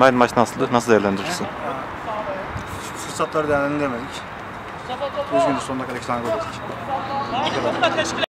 Aynı maç nasıldı? Nasıl değerlendirirsin? Fırsatları değerlendiremedik. Üzgünüz sonuna kadar iki tane gol yedik.